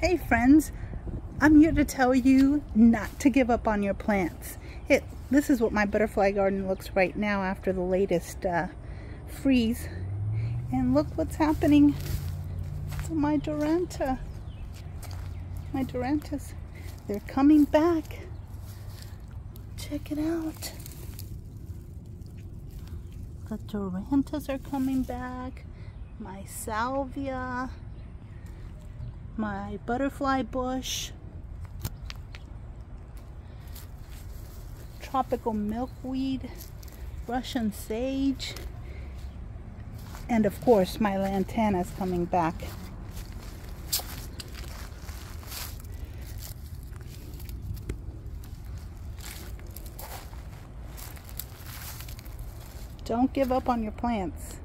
Hey friends, I'm here to tell you not to give up on your plants. It, this is what my butterfly garden looks right now after the latest uh, freeze. And look what's happening to my Duranta. My Durantas, they're coming back. Check it out. The Durantas are coming back. My salvia my butterfly bush, tropical milkweed, Russian sage, and of course my lantana is coming back. Don't give up on your plants.